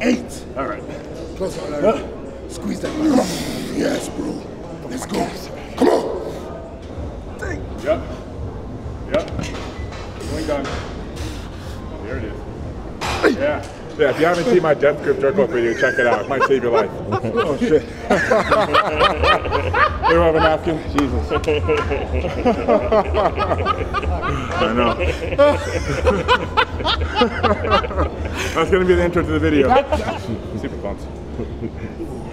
Eight. All right. Close one, Larry. Squeeze that. Yes, bro. Let's go. Come on. Yep. Yep. Done. There it is. Yeah. Yeah, if you haven't seen my death grip jerk off video, check it out. It might save your life. oh shit. you have a napkin? Jesus. I know. That's gonna be the intro to the video. Super fun.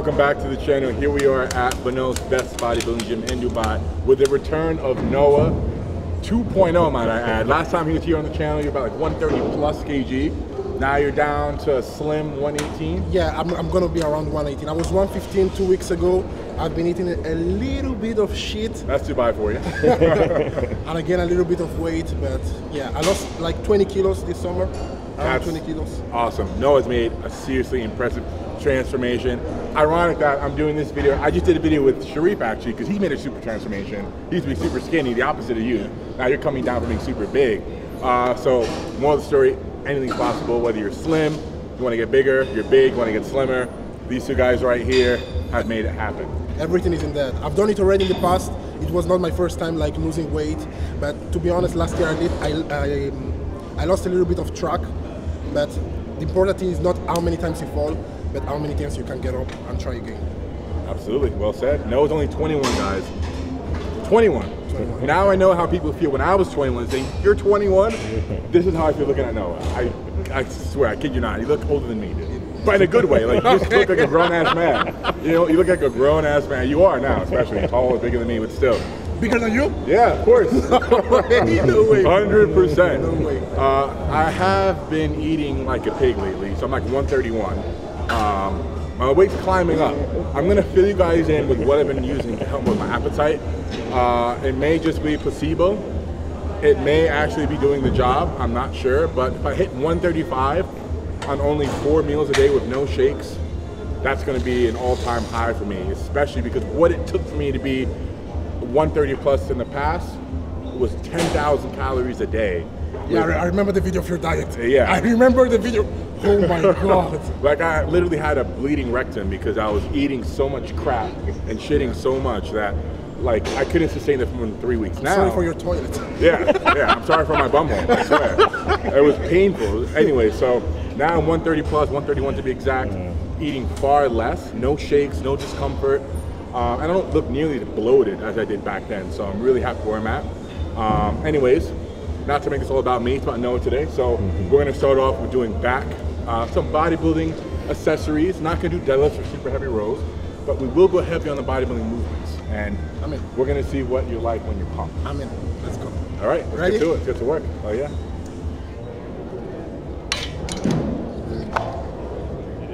Welcome back to the channel. Here we are at Bonneau's Best Bodybuilding Gym in Dubai with the return of Noah 2.0, might I add. Last time he was here on the channel, you're about like 130 plus kg. Now you're down to a slim 118. Yeah, I'm, I'm gonna be around 118. I was 115 two weeks ago. I've been eating a little bit of shit That's Dubai for you. and again a little bit of weight, but yeah, I lost like 20 kilos this summer. Around That's 20 kilos. Awesome. Noah's made a seriously impressive transformation. Ironic that I'm doing this video. I just did a video with Sharif actually because he made a super transformation. He used to be super skinny, the opposite of you. Now you're coming down from being super big. Uh, so, more of the story, anything's possible, whether you're slim, you want to get bigger, you're big, you want to get slimmer. These two guys right here have made it happen. Everything is in that. I've done it already in the past. It was not my first time like losing weight, but to be honest, last year I did. I, I, I lost a little bit of track, but the important thing is not how many times you fall, but how many times you can get up and try again. Absolutely. Well said. Noah's only 21, guys. 21. 21. Now I know how people feel when I was 21 saying, You're 21? this is how I feel looking at Noah. I, I swear, I kid you not. You look older than me, dude. But in a good way. Like, you just look like a grown ass man. You know, you look like a grown ass man. You are now, especially tall bigger than me, but still. Bigger than you? Yeah, of course. no way. Hundred percent. No way. Uh, I have been eating like a pig lately, so I'm like 131. Um, my weight's climbing up. I'm gonna fill you guys in with what I've been using to help with my appetite. Uh, it may just be placebo. It may actually be doing the job. I'm not sure, but if I hit 135 on only four meals a day with no shakes, that's going to be an all-time high for me. Especially because what it took for me to be 130 plus in the past was 10,000 calories a day. Yeah, I remember the video of your diet. Yeah. I remember the video. Oh my god. Like I literally had a bleeding rectum because I was eating so much crap and shitting so much that like I couldn't sustain it for more than three weeks. Now, Sorry for your toilet. yeah, yeah. I'm sorry for my bumhole. I swear, it was painful. Anyway, so now I'm 130 plus, 131 to be exact. Eating far less, no shakes, no discomfort. Uh, and I don't look nearly as bloated as I did back then. So I'm really happy where I'm at. Um, anyways, not to make this all about me, it's about Noah today. So we're gonna start off with doing back, uh, some bodybuilding accessories. Not gonna do deadlifts or super heavy rows, but we will go heavy on the bodybuilding movements. And in. we're gonna see what you're like when you're pumped. I'm in. Let's go. All right, let's Ready? get to it. Let's get to work. Oh yeah.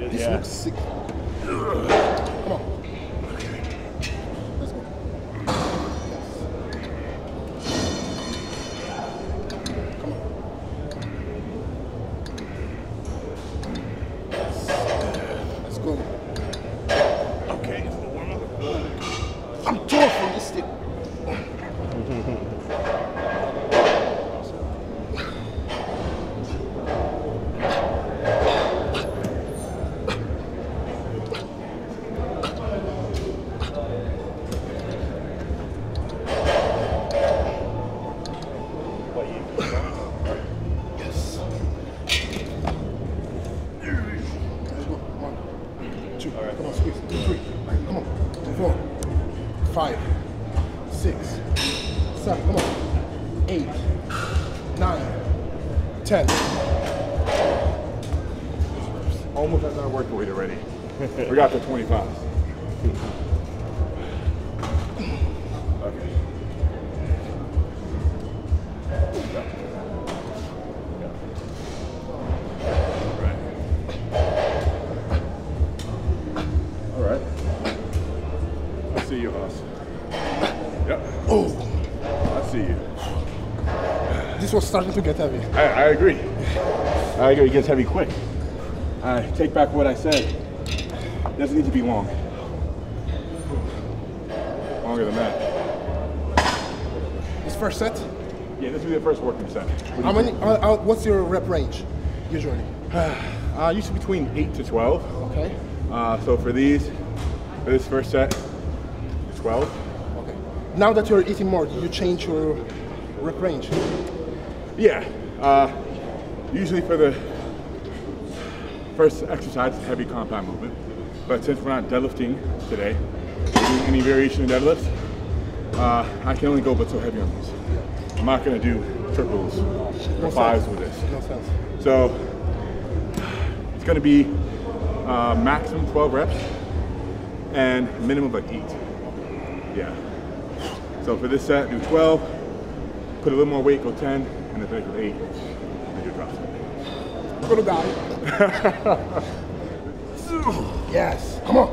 This Yeah. looks sick. I'm tall starting to get heavy. I, I agree. I agree. It gets heavy quick. I take back what I said. It doesn't need to be long. Longer than that. This first set, Yeah, this will be the first working set. how many? Uh, uh, what's your rep range usually? Uh, usually between 8 to 12. Okay. Uh, so for these, for this first set, 12. Okay. Now that you're eating more, do you change your rep range? Yeah. Uh, usually for the first exercise, it's heavy compound movement. But since we're not deadlifting today, any variation in deadlifts, uh, I can only go but so heavy on these. I'm not gonna do triples or fives with this. No sense. So it's gonna be uh, maximum 12 reps and minimum of eight. Yeah. So for this set, do 12, put a little more weight, go 10, and finish with eight, and drop set. We're gonna die. yes. Come on.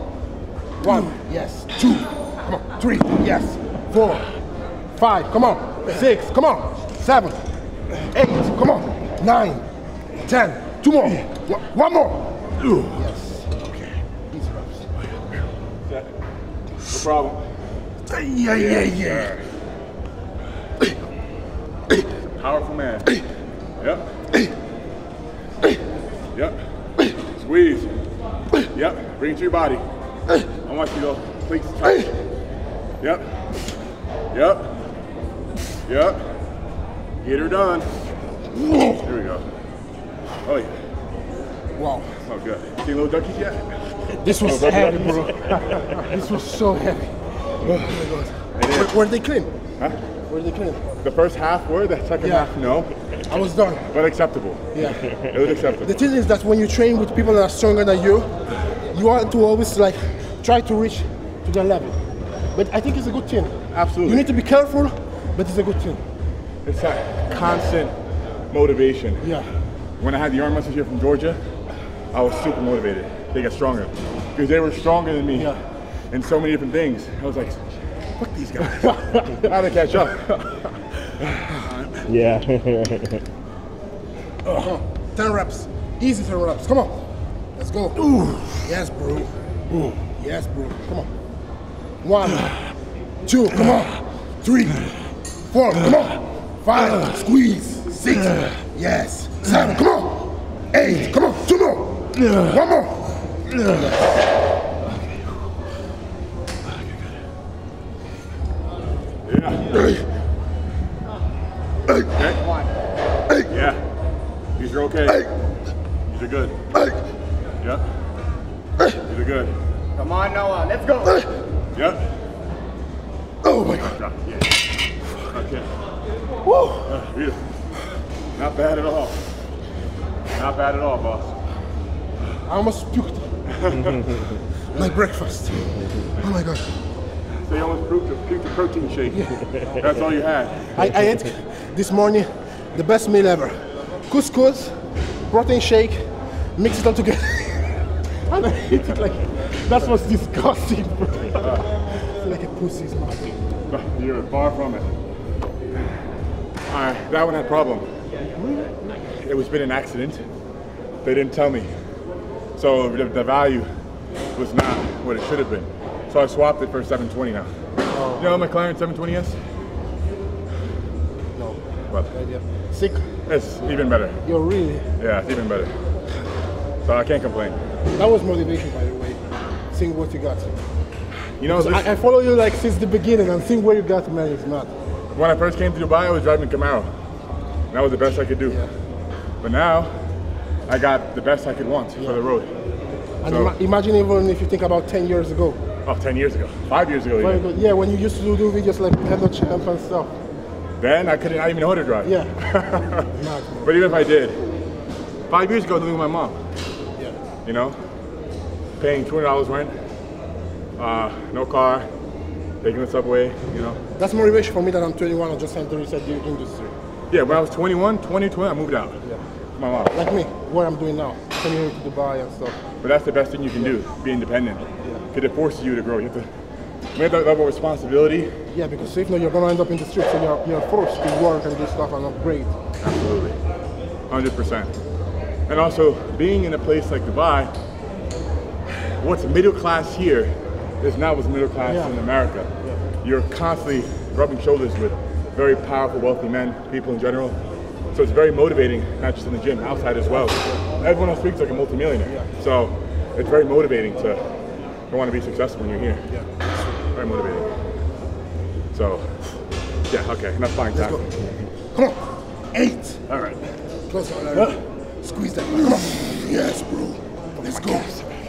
One. Yes. Two. Come on. Three. Yes. Four. Five. Come on. Six. Come on. Seven. Eight. Come on. Nine. Ten. Two more. One more. Yes. Okay. Easy reps. No problem. Yeah, yeah, yeah. Powerful man. Yep. Yep. Squeeze. Yep. Bring it to your body. I want you to go pleats tight. Yep. Yep. Yep. Get her done. Here we go. Oh yeah. Wow. Oh good. See little duckies yet? This was Oh, heavy, bro. this was so heavy. Oh my god. Were, were they clean? Huh? Were they clean? The first half were, the second Yeah. half no. I was done. But acceptable. Yeah. It was acceptable. The thing is that when you train with people that are stronger than you, you want to always like try to reach to their level. But I think it's a good thing. Absolutely. You need to be careful, but it's a good thing. It's that constant motivation. Yeah. When I had the arm wrestlers here from Georgia, I was super motivated. They got stronger because they were stronger than me Yeah. in so many different things. I was like, fuck these guys. How to catch up? Yeah. Come on. 10 reps. Easy 10 reps. Come on. Let's go. Yes, bro. Yes, bro. Come on. One, two, come on. Three, four, come on. Five, squeeze. Six, yes. Seven, come on. Eight, come on. Two more. One more. Yeah. Okay. Yeah. These are okay. These are good. Yep. These are good. Come on, Noah, let's go. Yep. Oh my god. Yeah. Okay. Uh, beautiful. Not bad at all. Not bad at all, boss. I almost puked. my breakfast. Oh my god. So you almost puked a, puked a protein shake. That's all you had. I, I ate this morning the best meal ever. Couscous, protein shake, mix it all together. and I ate it like that was disgusting, like a pussy's mouth. You're far from it. Alright, that one had a problem. It was been an accident. They didn't tell me. So the, the value was not what it should have been. So I swapped it for 720 now. You know what McLaren 720 is? No. Well, idea. Sick. it's even better. You're really. Yeah, it's even better. So I can't complain. That was motivation, by the way. Seeing what you got. You know, this, I, I follow you like since the beginning and seeing where you got, man, is not. when I first came to Dubai, I was driving Camaro. And That was the best I could do. Yeah. But now, I got the best I could want for the road. And So- ima- imagine even if you think about 10 years ago. Oh, 10 years ago. Five years ago. Yeah, when you used to do videos like Nintendo Champ and stuff. Then I couldn't I even know how to drive. Yeah. But even if I did, five years ago, living with my mom, Yeah. you know, paying $200 rent, uh, no car, taking the subway, you know. That's motivation for me that I'm 21 and just entering the industry. Yeah, when I was 21, 20, 20, I moved out. Yeah. My mom. Like me, what I'm doing now. Coming here to Dubai and stuff. But that's the best thing you can do, be independent. Because it forces you to grow. You have to we have that level of responsibility. Yeah, because if not, you're gonna end up in the streets, and you're, you're forced to work and do stuff and upgrade. Absolutely. 100%. And also, being in a place like Dubai, what's middle class here is not what's middle class Yeah. in America. You're constantly rubbing shoulders with very powerful, wealthy men, people in general. So it's very motivating, not just in the gym, outside as well. Everyone else speaks like a multimillionaire. So it's very motivating to, to want to be successful when you're here. Yeah. Very motivating. So, yeah, okay, enough buying Let's time. go. Come on. Eight. All right. Close on, Larry. Squeeze that. Come on. Yes, bro. Let's go.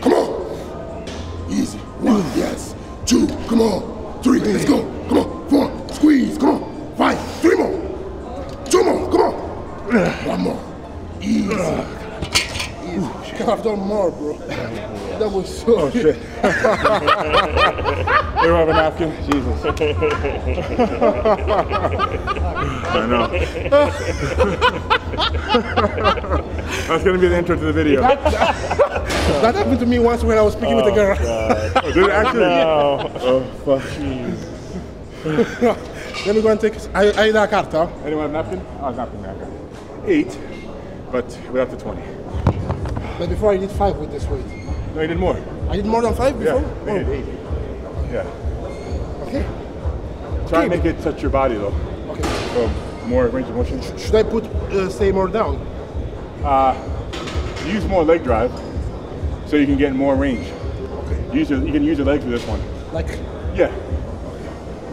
Come on. Easy. One. Yes. Two. Come on. Three. Let's go. Come on. Four. Squeeze. Come on. Five. Three more. Two more. Come on. One more. Easy. Easy. Could have done more, bro. That was so. Oh shit. they don't have a napkin? Jesus. I know. That's gonna be the intro to the video. That happened to me once when I was speaking with a oh, girl. Oh, did it actually? No. Oh fuck. Let me go and take. I, I need a carta. Anyone have a napkin? Oh, napkin, napkin. Eight, but we're up to 20. But before I did five with this weight. No, you did more. I did more than five Yeah, before? you did eight. Yeah. Oh, okay. Try and make it touch your body though. Okay. So more range of motion. Should I put uh, say more down? Use more leg drive so you can get more range. Okay. Use your, you can use your legs for this one. Like, Yeah.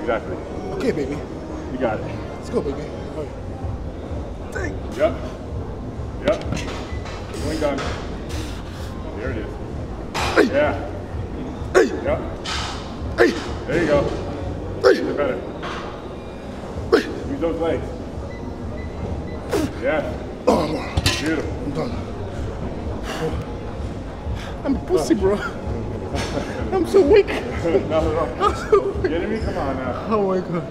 Exactly. okay, baby. You got it. Let's go, baby. Okay. Yep. Yep. Going done. There it is. Yeah. Yep. Hey, There you go. hey, You're better. hey. Use those legs. Yeah. Oh. Beautiful. I'm done. I'm pussy, bro. I'm so weak. no, no, no. Kidding me? Come on now. Oh my god.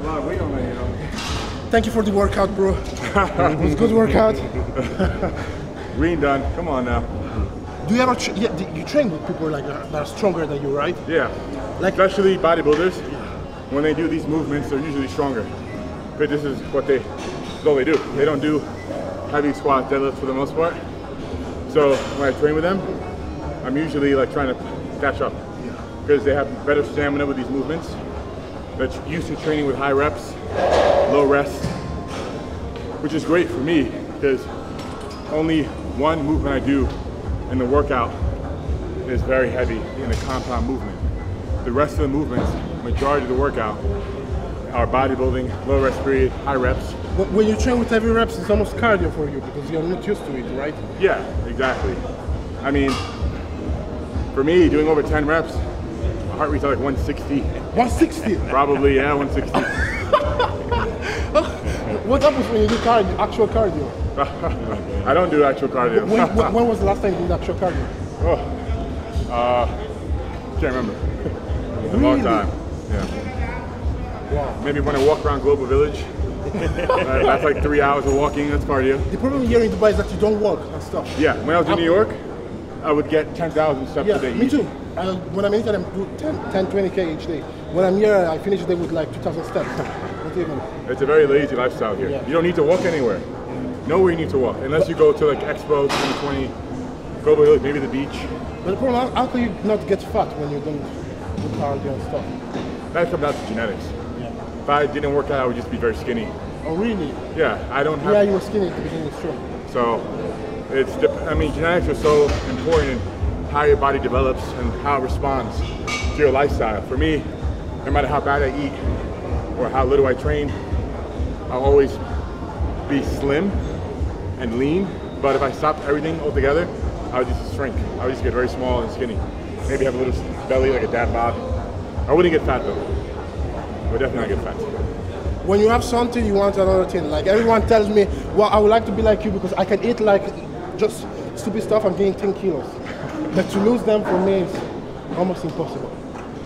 A lot of weight on that, you know. Thank you for the workout, bro. it was a good workout. Ain't done. Come on now. Do you ever, tra- yeah, you train with people like that that are stronger than you, right? Yeah. Like- Especially bodybuilders, Yeah. when they do these movements, they're usually stronger. But this is what they, this is all they do. They don't do heavy squat deadlifts for the most part. So when I train with them, I'm usually like trying to catch up because they have better stamina with these movements. That's used to training with high reps, low rest, which is great for me because only one movement I do in the workout is very heavy in a compound movement. The rest of the movements, majority of the workout, are bodybuilding, low rest period, high reps. But when you train with heavy reps, it's almost cardio for you because you're not used to it, right? Yeah, exactly. I mean, for me, doing over 10 reps, my heart rate's like 160. 160. Probably, yeah, 160. What happens when you do cardio, actual cardio? I don't do actual cardio. When, when, was the last time you did actual cardio? oh, uh, can't remember. A long time. Yeah. Wow. Maybe when I walk around Global Village. That's like three hours of walking. That's cardio. The problem here in Dubai is that you don't walk and stuff. Yeah, when I was in New York, I would get 10,000 steps Yeah, a day. me too. Uh, when I'm in Italy, I do 10, 10, 20k each day. When I'm here, I finish the day with like 2,000 steps. Even. It's a very lazy lifestyle here. Yeah. You don't need to walk anywhere. Nowhere you need to walk, unless you go to like Expo 2020, Global Village, maybe the beach. But the problem, how, how can you not get fat when you don't do cardio and stuff? That comes down to genetics. Yeah. If I didn't work out, I would just be very skinny. Oh, really? Yeah, I don't have. Yeah, you were skinny at the beginning, it's true. So it's, I mean, genetics are so important in how your body develops and how it responds to your lifestyle. For me, no matter how bad I eat or how little I train, I'll always be slim and lean. But if I stopped everything altogether, I would just shrink. I would just get very small and skinny. Maybe have a little belly like a dad bod. I wouldn't get fat though. I would definitely not get fat. When you have something, you want another thing. Like everyone tells me, well, I would like to be like you because I can eat like just stupid stuff and gain 10 kilos. but to lose them for me is almost impossible.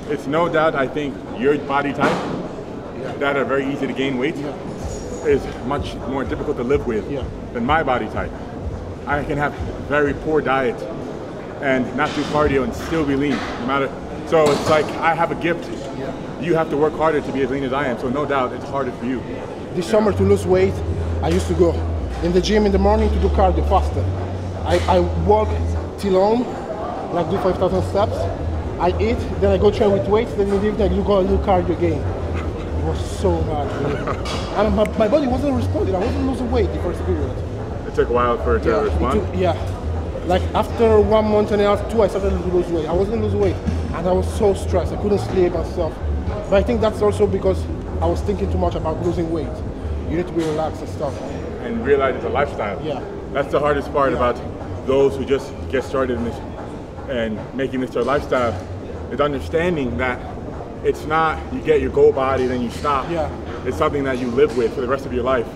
It's no doubt, I think, your body type that are very easy to gain weight is much more difficult to live with than my body type. I can have very poor diet and not do cardio and still be lean, no matter. So it's like I have a gift. You have to work harder to be as lean as I am. So no doubt it's harder for you. This summer to lose weight, I used to go in the gym in the morning to do cardio faster. I, I walk till home, like do 5,000 steps. I eat, then I go train with weights, then in the evening I do go and do cardio again. It was so really. and my, my body wasn't responding. I wasn't losing weight the first period. It took a while for it to Yeah, it respond. took- yeah. Like after one month and a half, two, I started to lose weight. I wasn't losing weight, and I was so stressed. I couldn't sleep and stuff. But I think that's also because I was thinking too much about losing weight. You need to be relaxed and stuff. and realize it's a lifestyle. Yeah. That's the hardest part about those who just get started in this and making this their lifestyle is understanding that it's not you get your goal body then you stop. Yeah. It's something that you live with for the rest of your life.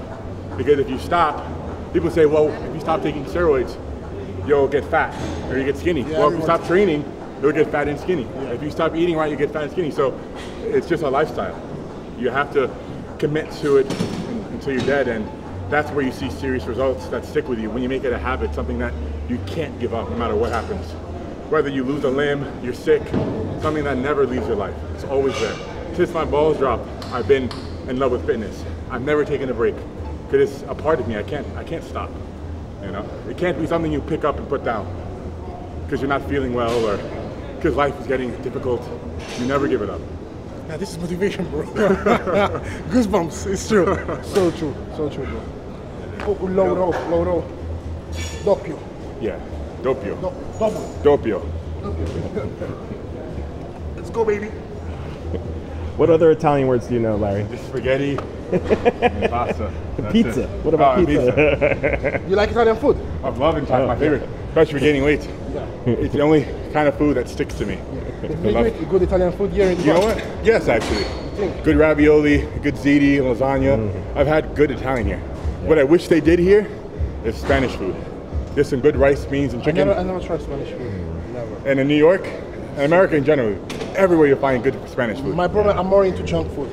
Because if you stop, people say, well, if you stop taking steroids, you'll get fat or you get skinny. Yeah, well, if you stop training, you'll get fat and skinny. If you stop eating right, you get fat and skinny. So it's just a lifestyle. You have to commit to it until you're dead, and that's where you see serious results that stick with you. When you make it a habit, something that you can't give up no matter what happens. Whether you lose a limb, you're sick, something that never leaves your life. It's always there. Since my balls dropped, I've been in love with fitness. I've never taken a break because it's a part of me. I can't, I can't stop. You know, it can't be something you pick up and put down because you're not feeling well or because life is getting difficult. You never give it up. Now this is motivation, bro. Goosebumps. It's true. so true. So true, bro. Oh, low row. Doppio. Yeah, doppio, Do- double. doppio. Let's go, baby. What other Italian words do you know, Larry? Just spaghetti and pasta. Pizza. it. What about Oh, and pizza? You like Italian food? I love Italian. pasta. Oh, my favorite, especially for gaining weight. It's the only kind of food that sticks to me. Did I love- good Italian food here in the You know what? Yes, actually. Good ravioli, good ziti, lasagna. Mm-hmm. I've had good Italian here. What I wish they did here is Spanish food. There's some good rice, beans, and I chicken. never, I never tried Spanish food. Never. And in New York, and America in general, everywhere you find good Spanish food. My problem, I'm more into junk food.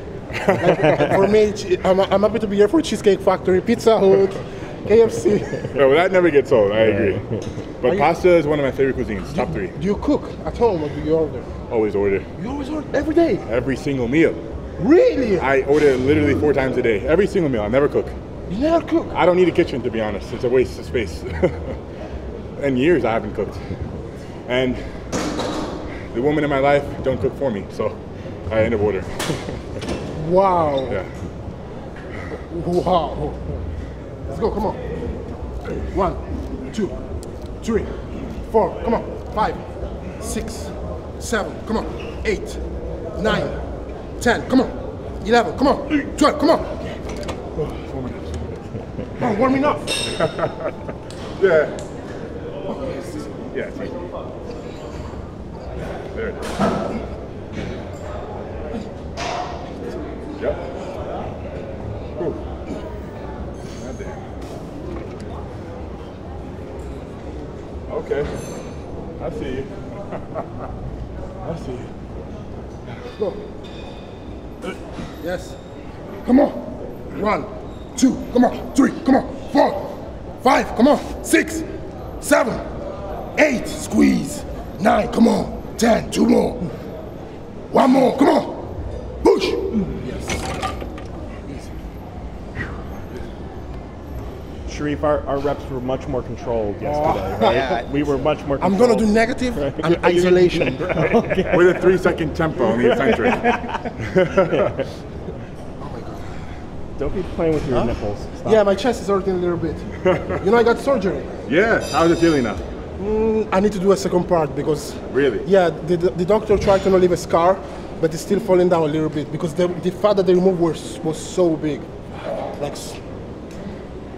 Like, for me, I'm, I'm happy to be here for Cheesecake Factory, Pizza Hut, KFC. Yeah, well, that never gets old. I agree. But Are you- pasta is one of my favorite cuisines. Top three. Do you cook at home or do you order? Always order You always order every day. every single meal. Really? I order literally four times a day. Every single meal. I never cook. You never cook? I don't need a kitchen to be honest. It's a waste of space. In years I haven't cooked. And the woman in my life don't cook for me, so I end up ordering. Wow. Yeah. Wow. Let's go, come on. One, two, three, four, come on. Five, six, seven, come on. Eight, nine, ten, come on. Eleven, come on. Twelve, come on. On, warming up. Yeah. Yeah. There it is. Yep. Damn. Okay. I see you. I see you. Go. Yes. Come on. One, two, come on. Three, come on. Four, five, come on. Six, seven, eight, squeeze. Nine, come on. Ten, two more. One more, come on. Push. Yes. Sharif, our, our reps were much more controlled oh. yesterday, right? Yeah. We were much more I'm gonna do negative and isolation. With a three second tempo on the eccentric. Don't be playing with your nipples. Stop. Yeah, my chest is hurting a little bit. You know, I got surgery. yeah, how's it feeling now? Mm, I need to do a second part because Really? Yeah, the, the, the doctor tried to not leave a scar, but it's still falling down a little bit because the, the fat that they removed was, was so big. Like,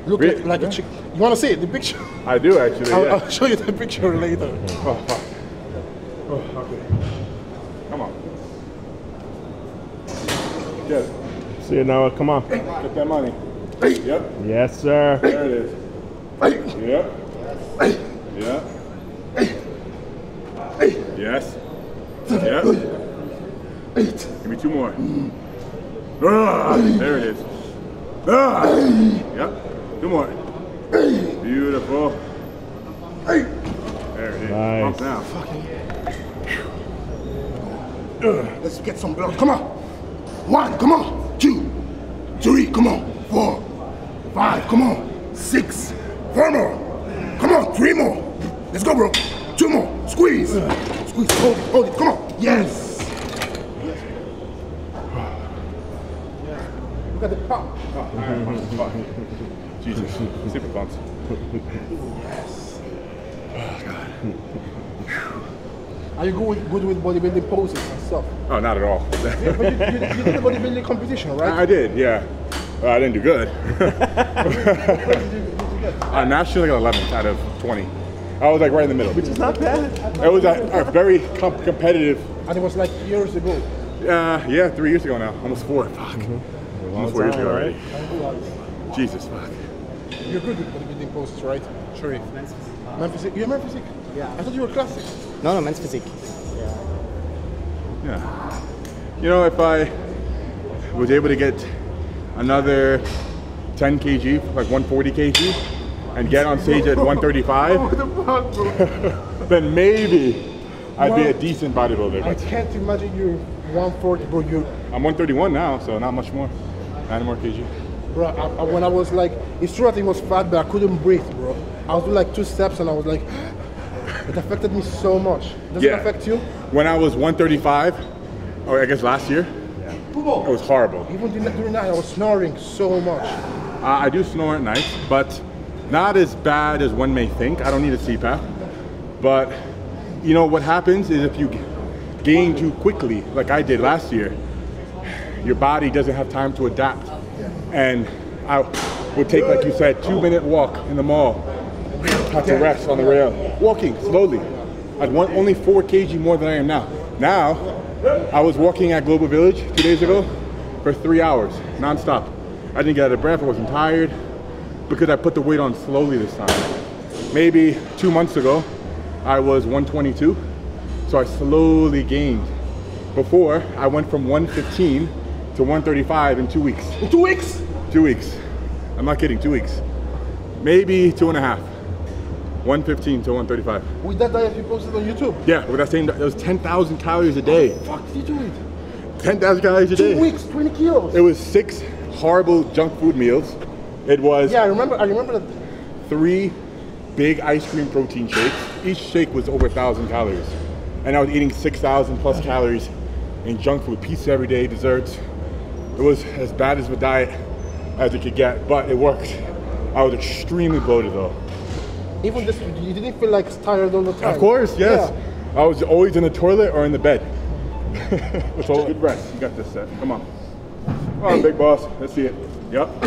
look Really? like, like Yeah. a chick. You want to see it, the picture? I do actually. I'll, yeah. I'll show you the picture later. Oh, fuck. Oh, okay. Come on. Get it. See you, Noah. Come on. Get that money. Yep. Yes, sir. There it is. Yep. Yep. Yes. Yep. Give me two more. Ah, there it is. Ah, yep. Two more. Beautiful. There it Nice. Pump now. Let's get some blood. Come on. One, come on. Two, three, come on. Four, five, come on. Six, four more. Come on, three more. Let's go, bro. Two more. Squeeze. Squeeze. Hold it, hold it. Come on. Yes. Look at the pump. Jesus, super pumped. Are you good with, good with bodybuilding poses and stuff? Oh, not at all. Yeah, but you, you, you did the bodybuilding competition, right? I did, yeah. Well, I didn't do good. uh, nationally, I got 11th out of 20. I was like right in the middle. Which is not bad. It was a, a very com- competitive. And it was like years ago. Uh, yeah, three years ago now, almost four. Fuck, almost four years time, ago right? already. Jesus, fuck. You're good with bodybuilding poses, right? Sure. Men's physique. Men's physique. You're men's physique? Yeah. I thought you were classic. No, no, men's physique. Yeah. Yeah. You know, if I was able to get another 10 kg, like 140 kg, and get on stage at 135, then maybe I'd be a decent bodybuilder. I can't imagine you 140, bro. You, I'm 131 now, so not much more. Nine more kg. bro. I, I- when I was like, it's true that it was fat, but I couldn't breathe, bro. I was doing like two steps, and I was like, it affected me so much. Does Yeah. it affect you? When I was 135, or I guess last year, it was horrible. Even during that, I was snoring so much. Uh, I do snore at night, but not as bad as one may think. I don't need a CPAP. But you know what happens is if you gain too quickly, like I did last year, your body doesn't have time to adapt. And I would take, like you said, two minute walk in the mall, have to rest on the rail, walking slowly. I'd want only four kg more than I am now. Now, I was walking at Global Village two days ago for three hours, nonstop. I didn't get out of breath, I wasn't tired, because I put the weight on slowly this time. Maybe two months ago, I was 122, so I slowly gained. Before, I went from 115 to 135 in two weeks. In two weeks? Two weeks. I'm not kidding, two weeks. Maybe two and a half. 115 to 135. With that diet you posted on YouTube? Yeah, with that same, that was 10,000 calories a day. Fuck, did you do it? 10,000 calories a Two day. weeks, 20 kilos. It was six horrible junk food meals. It was yeah, I remember. I remember that. three big ice cream protein shakes. Each shake was over 1,000 calories. And I was eating 6,000 plus calories in junk food, pizza every day, desserts. It was as bad as a diet as it could get, but it worked. I was extremely bloated though. Even this, you didn't feel like tired all the time. Of course, yes. Yeah. I was always in the toilet or in the bed. so good rest. You got this set. Come on. Come on, big boss. Let's see it. Yep.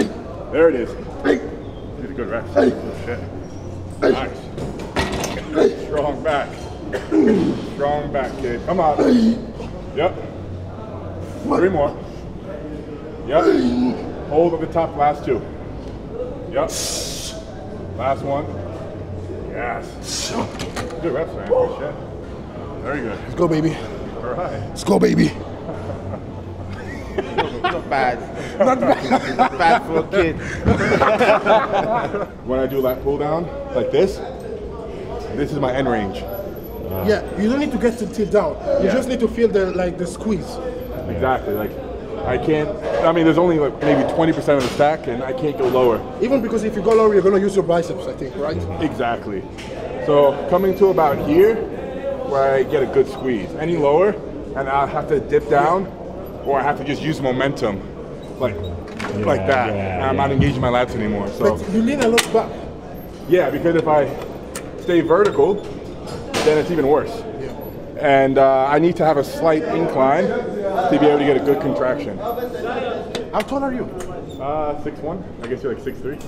There it is. Need a good rest. Oh, shit. Nice. Strong back. Strong back, kid. Come on. Yep. Three more. Yep. Hold at the top last two. Yep. Last one. Yes. Good reps, man. Good shit. Very good. Let's go, baby. All right. Let's go, baby. Not bad. Not bad. Not bad for a kid. When I do lat pull down like this, this is my end range. Yeah, you don't need to get to tip down. You Yeah. just need to feel the like the squeeze. Exactly. Like I can't. I mean, there's only like maybe 20% of the stack, and I can't go lower. Even because if you go lower, you're gonna use your biceps. I think, right? Exactly. So coming to about here, where I get a good squeeze. Any lower, and I have to dip down, or I have to just use momentum, like like that. yeah, and I'm not engaging my lats anymore. So But you lean a lot back. yeah, because if I stay vertical, then it's even worse. Yeah. And uh, I need to have a slight incline to be able to get a good contraction. How tall are you? Uh, six one. I guess you're like six three.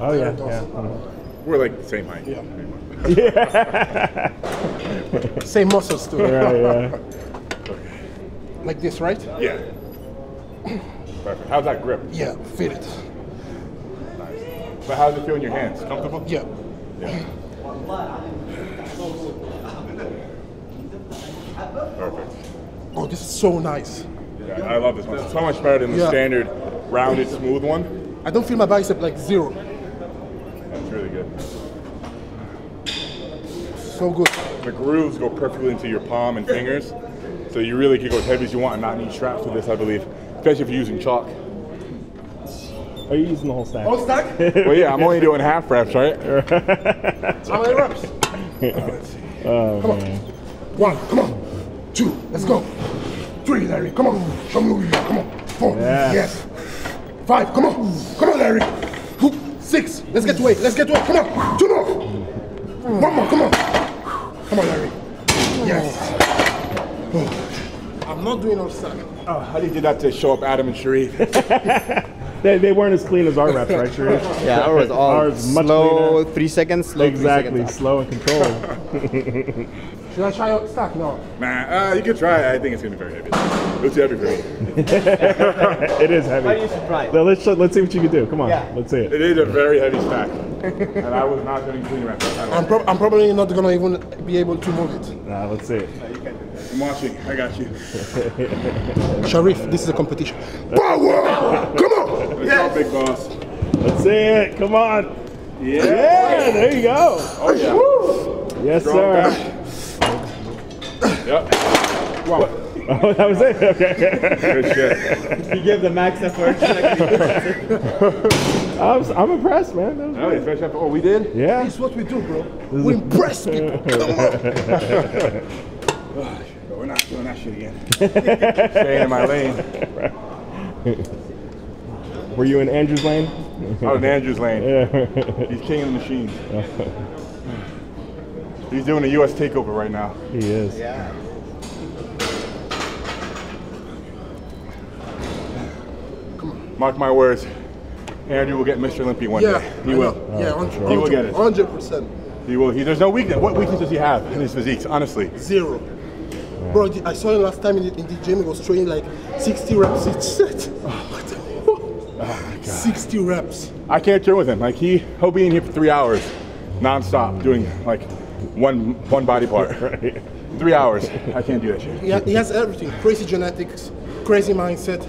Oh yeah, yeah. We're like the same height. Yeah. Same muscles too. Right, yeah. Like this, right? Yeah. Perfect. How's that grip? Yeah. Feel it. Nice. But how does it feel in your hands? Comfortable? Yeah. Yeah. Perfect. Oh, this is so nice. Yeah, I love this one. It's so much better than the Yeah. standard rounded, smooth one. I don't feel my bicep like zero. That's really good. so good. The grooves go perfectly into your palm and fingers, so you really can go as heavy as you want and not need straps with this, I believe, especially if you're using chalk. Are you using the whole stack? All stack? Well, yeah, I'm only doing half reps, right? How many reps? Oh man. One, come on. Two, let's go. Three, Larry, come on. Show me who you are. Come on. Four, Yeah. yes. Five, come on. Come on, Larry. Six, let's get to eight. Let's get to eight. Come on. Two more. One more, come on. Come on, Larry. Yes. I'm not doing all stack. Oh, how do you do that to show up Adam and Sharif? They, they weren't as clean as our reps, right, Sharif? Yeah, ours all Ours much slow, cleaner. three seconds, slow, Exactly, three seconds. slow and controlled. Should I try out stack? No. Man, uh, you can try it. I think it's gonna be very heavy. It's heavy for me. it is heavy. Why you should try it? Now, let's let's see what you can do. Come on, Yeah. let's see it. It is a very heavy stack, and I was not doing clean reps. at. I'm, prob- I'm probably not gonna even be able to move it. Nah, let's see it. I'm watching. I got you. Sharif, this is a competition. Power! Come on! Let's go, big boss. Let's see it. Come on. Yeah. Yeah, there you go. Oh yeah. Yes, Strong sir. back. Yep. Wow. Oh, that was it. Okay. Good shit. You give the max effort. I'm, I'm impressed, man. That was Oh, great. especially after what we did. Yeah. This is what we do, bro. We impress people. Come on. But we're not doing that shit again. Staying in my lane. Were you in Andrew's lane? Out in Andrew's lane. Yeah. He's king of the machine. He's doing a U.S. takeover right now. He is. yeah. Come on. Mark my words. Andrew will get Mr. Olympia one Yeah, day. He I will. know. Yeah, oh, hundred, He will get it. hundred percent. He will. He, there's no weakness. What weakness does he have in his physique? Honestly. Zero. Bro, I saw him last time in the, in the gym. He was training like 60 reps each set. Oh 60 reps. I can't train with him. Like he, he'll be in here for three hours, non-stop, doing like one one body part. Three hours. I can't do that shit. He, he has everything. Crazy genetics, crazy mindset,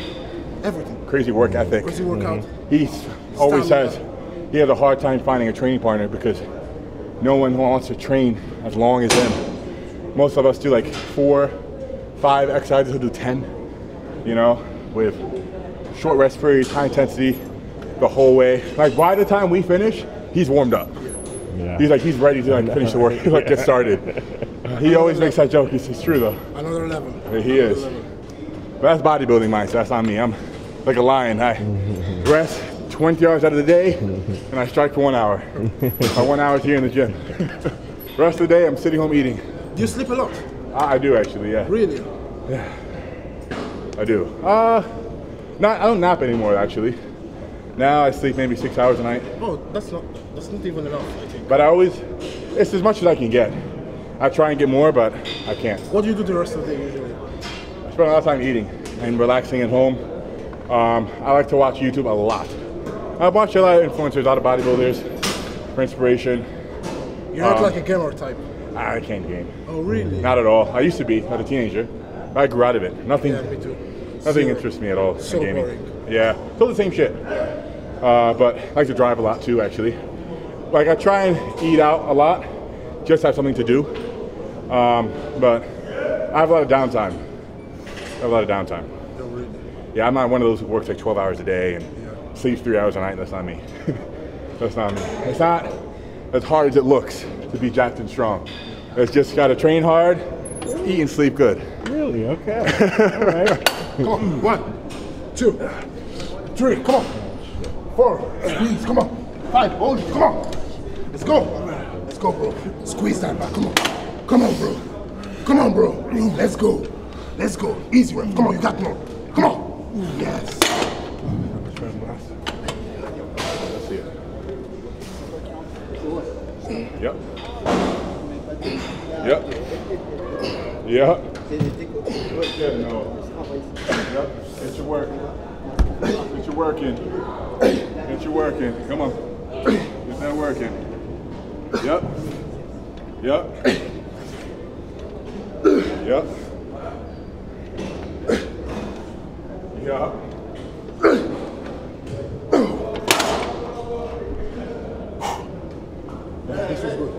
everything. Crazy work ethic. Crazy workout. Mm-hmm. He always says he has a hard time finding a training partner because no one wants to train as long as him. Most of us do like four, five exercises. He'll do ten. You know, with short rest periods, high intensity, the whole way. Like by the time we finish, he's warmed up. Yeah. He's like he's ready to like finish the work, like get started. He always makes that joke. It's, it's true though. Another level. He is. But that's bodybuilding mindset. That's not me. I'm like a lion. I rest 20 hours out of the day and I strike for one hour. My one hour is here in the gym. The rest of the day, I'm sitting home eating. Do you sleep a lot? I, I do actually, yeah. Really? Yeah. I do. Uh, not. I don't nap anymore actually. Now I sleep maybe six hours a night. Oh, that's not that's not even enough. I think. But I always, it's as much as I can get. I try and get more, but I can't. What do you do the rest of the day usually? I spend a lot of time eating and relaxing at home. Um, I like to watch YouTube a lot. I watch a lot of influencers, a lot of bodybuilders for inspiration. You're not Um, like a gamer type. I can't game. Oh, really? Not at all. I used to be as a teenager. I grew out of it. Nothing, yeah, me too. nothing interests me at all So in gaming. boring. Yeah, still the same shit. Uh, but I like to drive a lot too, actually. Like I try and eat out a lot, just have something to do. Um, but I have a lot of downtime. I have a lot of downtime. Oh, really? Yeah, I'm not one of those who works like 12 hours a day and sleeps three hours a night. That's not me. That's not me. It's not as hard as it looks to be jacked and strong. It's just got to train hard, eat and sleep good. Really? Okay. All right. Come on. One, two, three. Come on. Four. Squeeze. Come on. Five. Hold it. Come on. Let's go. Let's go, bro. Squeeze that back. Come on. Come on, bro. Come on, bro. Let's go. Let's go. Easy rep. Come on. You got more. Come on. Yes. Let's see it. Yep. Yep. Yep. No. Yep. Get your work. Get your work in. Get your work in. Come on. Get that work in. Yep. Yep. Yep. This was good.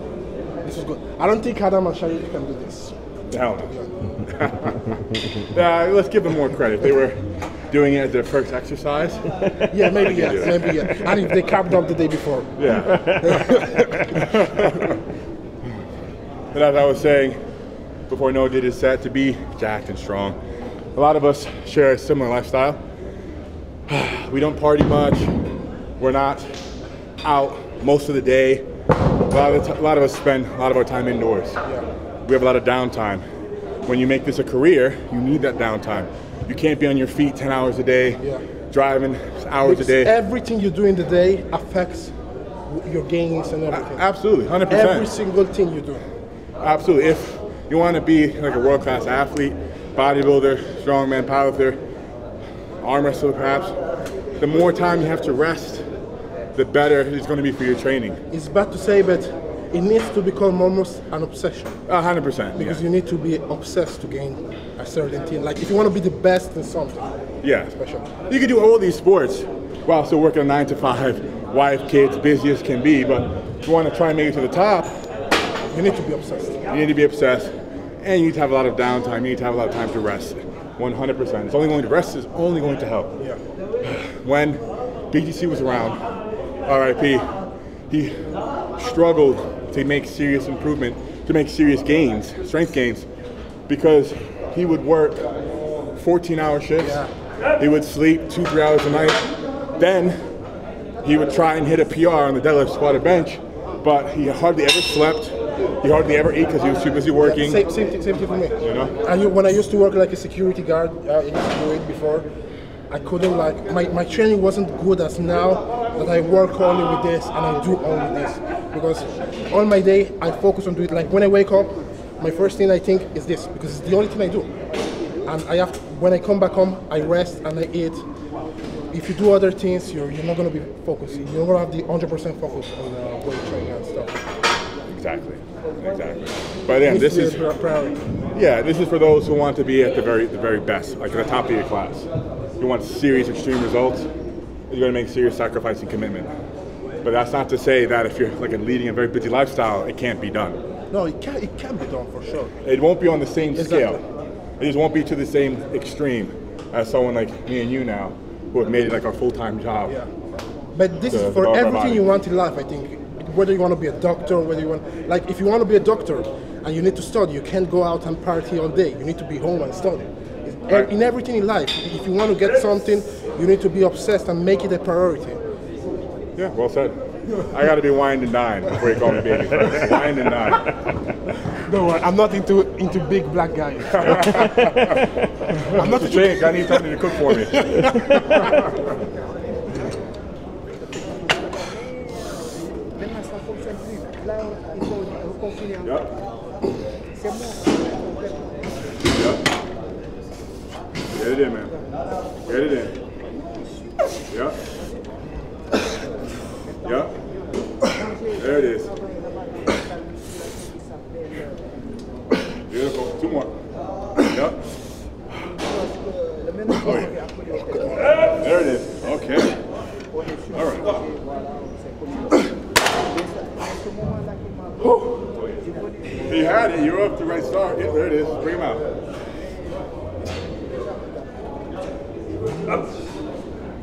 This was good. I, don't think Adam and Sharif can do this. Hell no. yeah, let's give them more credit. They were doing it as their first exercise. Yeah, maybe yeah, maybe yeah. And if they carved up the day before. Yeah. and as I was saying before Noah did his set, to be jacked and strong, a lot of us share a similar lifestyle. We don't party much. We're not out most of the day. A lot of, the ti- a lot of us spend a lot of our time indoors. We have a lot of downtime. When you make this a career, you need that downtime. You can't be on your feet 10 hours a day, Yeah. driving hours a day. everything you do in the day affects your gains and everything. Absolutely, 100%. Every single thing you do. Absolutely. If you want to be like a world class athlete, bodybuilder, strongman, powerlifter, arm wrestler perhaps, the more time you have to rest, the better it's going to be for your training. It's bad to say, but it needs to become almost an obsession. A hundred percent. Because Yeah. you need to be obsessed to gain a certain thing. Like if you want to be the best in something, yeah. special. You can do all these sports while still working a nine to five, wife, kids, busy as can be. But if you want to try and make it to the top, You need to be obsessed. you need to be obsessed, and you need to have a lot of downtime. You need to have a lot of time to rest. 100%. It's only going to rest is only going to help. Yeah. when BTC was around, RIP, he struggled to make serious improvement, to make serious gains, strength gains, because he would work 14 hour shifts. He would sleep two, three hours a night. Then he would try and hit a PR on the deadlift, squat, or bench, but he hardly ever slept. He hardly ever ate because he was too busy working. Same, same, thing, same thing for me. You know? And when I used to work like a security guard, uh, I used to do it before. I couldn't like my, my training wasn't good as now that I work only with this and I do only this because all my day I focus on doing it. Like when I wake up, my first thing I think is this because it's the only thing I do. And I have when I come back home, I rest and I eat. If you do other things, you're, you're not gonna be focused. You're not gonna have the 100% focus on uh, weight training and stuff. Exactly. Exactly. But yeah, this is a pri- priority. Yeah, this is for those who want to be at the very the very best, like at the top of your class. You want serious extreme results, you're gonna make serious sacrifice and commitment. But that's not to say that if you're like leading a very busy lifestyle, it can't be done. No, it can it can be done for sure. It won't be on the same Exactly. scale. It just won't be to the same extreme as someone like me and you now, who have made it like our full-time job. Yeah. But this The- is for everything you want in life, I think. Whether you want to be a doctor, whether you want, like, if you want to be a doctor and you need to study, you can't go out and party all day. You need to be home and study. Right. In everything in life, if you want to get something, you need to be obsessed and make it a priority. Yeah, well said. I gotta be wine and dined before you call me baby. wine and. Don't worry, I'm not into into big black guys. I'm not into Jake, I need something to cook for me. Maintenant, ça fonctionne plus. Là, il faut reconfiner encore. Yep. Yep. Get it in, man. Get it in. Yep. Yep. There it is. Beautiful. Two more. Yep. Oh, yeah. There it is. Okay. All right. You had it. You're up to the right start. Yeah, there it is. Bring him out.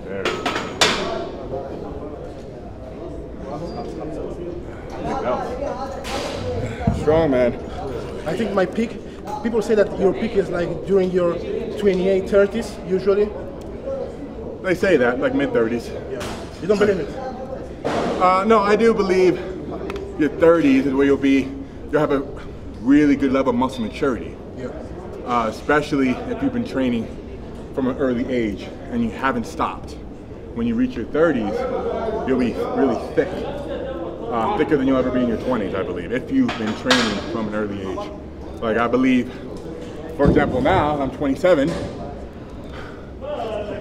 There it is. Yeah. Strong man. My peak. People say that your peak is like during your 28, 30s usually. They say that, like mid 30s. You don't believe it? Uh, no, I do believe your 30s is where you'll be, you'll have a really good level of muscle maturity. Yeah. uh, especially if you've been training from an early age and you haven't stopped. When you reach your 30s, you'll be really thick, uh, thicker than you'll ever be in your 20s, I believe, if you've been training from an early age. Like I believe, for example, now I'm 27,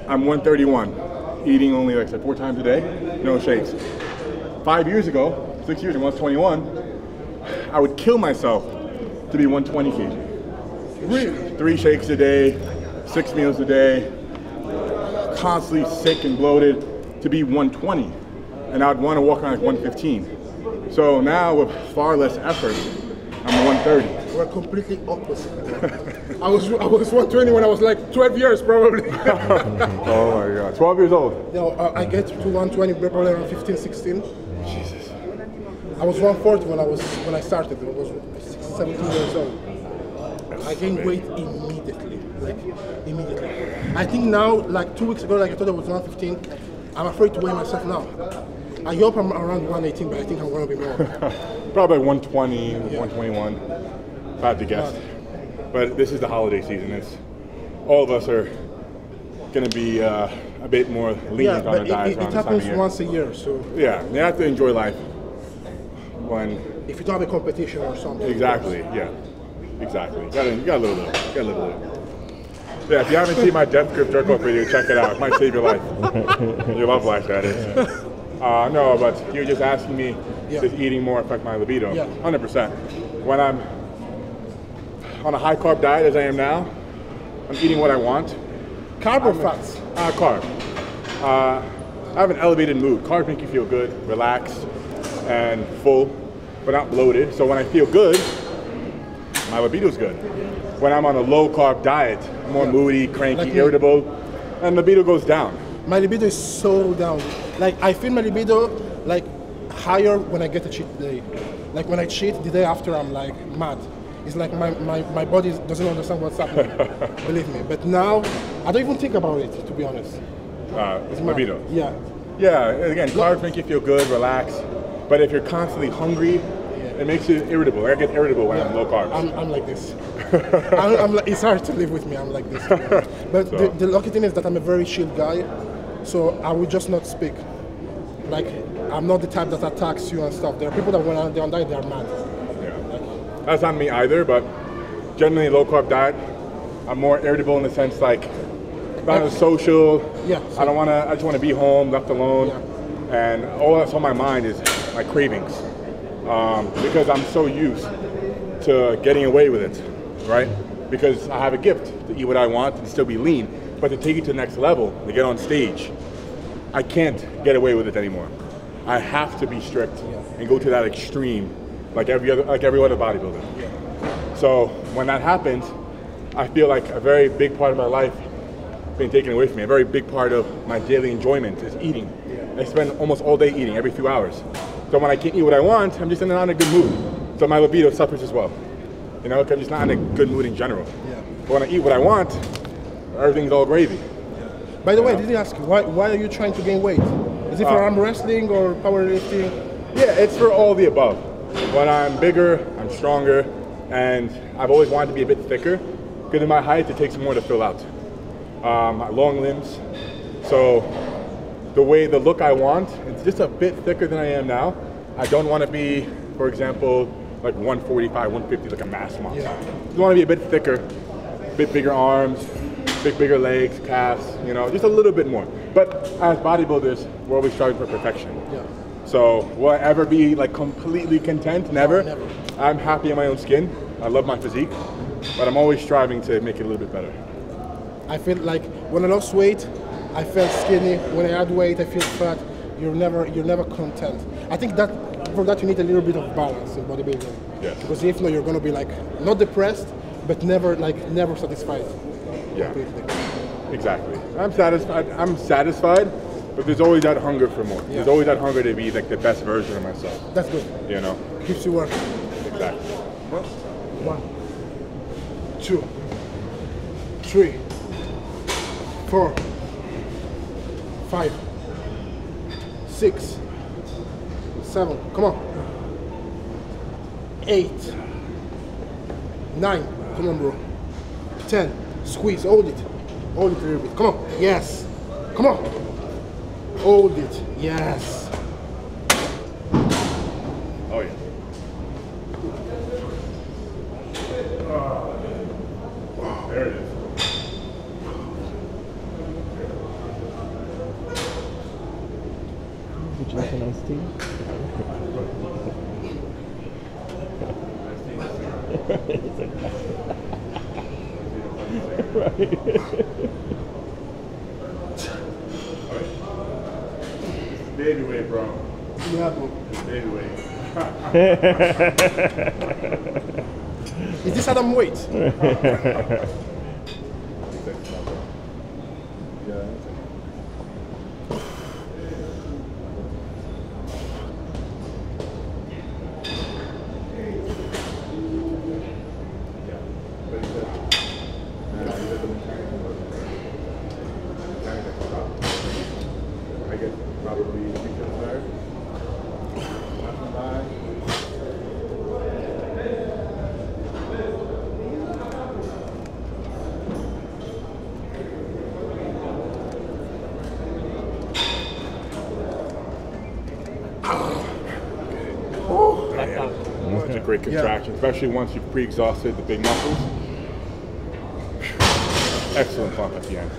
I'm 131, eating only like I said, four times a day, no shakes. Five years ago, six years ago, I was 21, I would kill myself to be 120 kg three shakes a day, six meals a day, constantly sick and bloated to be 120. And I'd want to walk around like 115. So now with far less effort, I'm 130. We're completely opposite. I was I was 120 when I was like 12 years probably. Oh my god. 12 years old. no, I, I get to 120 probably around 15, 16. Jesus. I was 140 when I was when I started. I was 16, 17 years old. I gained weight immediately, like immediately. I think now, like two weeks ago, like I thought I was 115. I'm afraid to weigh myself now. I hope I'm around 118, but I think I'm gonna be more. Probably 120, 121. If I had to guess. But this is the holiday season. It's all of us are going to be uh, a bit more yeah, lenient on but our it, diets it, it this time of happens year. once a year. So Yeah, you have to enjoy life. When if you don't have a competition or something, exactly, yeah, exactly. You gotta, you gotta live a little. You gotta live a little. Yeah, if you haven't seen my death grip jerk off video, check it out. It might save your life. your love life, that is. Uh, no, but you're just asking me, Yeah. does eating more affect my libido? Yeah. 100%. When I'm on a high carb diet as I am now, I'm eating what I want. Carb or fats? Uh, carb. Uh, I have an elevated mood. Carbs make you feel good, relaxed, and full, but not bloated. So when I feel good, my libido's good. When I'm on a low carb diet, I'm more Yeah. moody, cranky, Like irritable, and libido goes down. My libido is so down. Like I feel my libido like higher when I get a cheat day. Like when I cheat the day after, I'm like mad. It's like my, my, my body doesn't understand what's happening. Believe me. But now I don't even think about it to be honest. Uh, It's libido. Yeah. Yeah, again, carbs make you feel good, relaxed, but if you're constantly hungry, it makes you irritable. I get irritable when I'm low carbs. I'm, I'm like this. I'm, I'm like, it's hard to live with me. I'm like this. But the, the lucky thing is that I'm a very chill guy, so I will just not speak. Like I'm not the type that attacks you and stuff. There are people that when they're on diet, they are mad. That's not me either, but generally low carb diet, I'm more irritable in the sense like if I'm on a social, Yeah, I don't want to. I just want to be home, left alone, Yeah. and all that's on my mind is my cravings, um, because I'm so used to getting away with it, right? Because I have a gift to eat what I want and still be lean, but to take it to the next level, to get on stage, I can't get away with it anymore. I have to be strict and go to that extreme, like every other, like every other bodybuilder. So when that happens, I feel like a very big part of my life being taken away from me. A very big part of my daily enjoyment is eating. I spend almost all day eating, every few hours. So when I can't eat what I want, I'm just in not in a good mood. So my libido suffers as well. You know, 'cause I'm just not in a good mood in general. Yeah. But when I eat what I want, everything's all gravy. By the way, did I ask you why, why are you trying to gain weight? Is it for Uh, arm wrestling or powerlifting? Yeah, it's for all the above. When I'm bigger, I'm stronger, and I've always wanted to be a bit thicker. Because of my height, it takes more to fill out. Um, my long limbs, so the way the look I want, it's just a bit thicker than I am now. I don't want to be, for example, like 145, 150, like a mass monster. Yeah. I want to be a bit thicker, a bit bigger arms, bit bigger legs, calves, you know, just a little bit more. But as bodybuilders, we're always striving for perfection. Yeah. So will I ever be like completely content? Never. never. I'm happy in my own skin. I love my physique, but I'm always striving to make it a little bit better. I feel like when I lost weight, I felt skinny. When I add weight, I feel fat. You're never you're never content. I think that for that you need a little bit of balance in bodybuilding. Yes. Because if not, you're gonna be like not depressed, but never like never satisfied. Yeah. Completely. Exactly. I'm satisfied. I'm satisfied, but there's always that hunger for more. There's always that hunger to be like the best version of myself. That's good. You know. Keeps you working. Exactly. One, two, three, four, five, six, seven. Come on. Eight, nine. Come on, bro. Ten. Squeeze. Hold it. Hold it a little bit. Come on. Yes. Come on. Hold it. Yes. Oh yeah. Ah. There it is. Would you like an iced tea? Baby weight, bro. Yeah, bro. Baby weight. Is this Adam weight? I guess probably six inspired. Nothing by. Such a great contraction, especially once you've pre-exhausted the big muscles. Excellent pump at the end.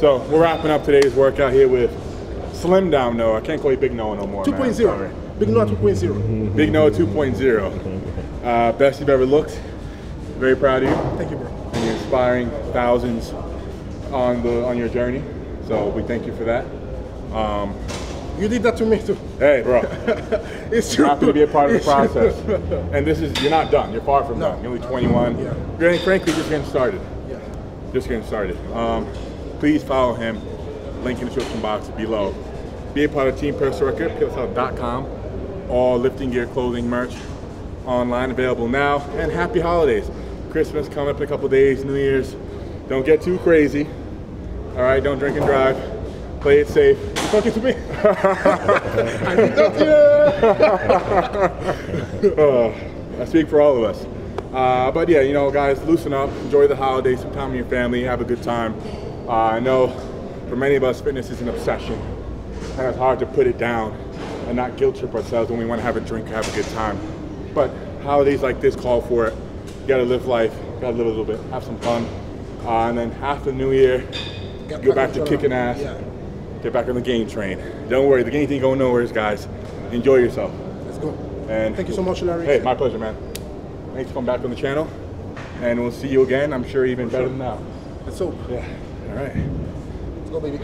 So we're wrapping up today's workout here with Slim Down Noah. I can't call you Big Noah no more. man. I'm sorry. 2.0. Big Noah 2.0. Big Noah 2.0. Uh, best you've ever looked. Very proud of you. Thank you, bro. And you're inspiring thousands on the on your journey. So we thank you for that. Um, You did that to me too. hey, bro, It's true. you're happy to be a part of the process. And this is you're not done. You're far from No. done. You're only 21. Yeah. You're frankly just getting started. Yeah. Just getting started. Um, please follow him. Link in the description box below. Be a part of Team Record, PRLifestyle.com. All lifting gear clothing merch online available now. And happy holidays. Christmas coming up in a couple days, New Year's. Don't get too crazy. All right, don't drink and drive. Play it safe. Talking to me? I did that uh, I speak for all of us. Uh, but yeah, you know, guys, loosen up, enjoy the holidays, some time with your family, have a good time. Uh, I know for many of us, fitness is an obsession, and it's hard to put it down and not guilt trip ourselves when we want to have a drink or have a good time. But holidays like this call for it. You gotta live life, gotta live a little bit, have some fun. Uh, and then after the new year, Get go back to kicking ass, Yeah. Get back on the game train. Don't worry, the game ain't going nowhere, guys. Enjoy yourself. Let's go. And Thank you so much, Larry. Hey, my pleasure, man. Thanks for coming back on the channel, and we'll see you again. I'm sure even better than now. Let's go. Yeah. All right. Let's go, baby.